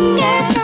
Yeah.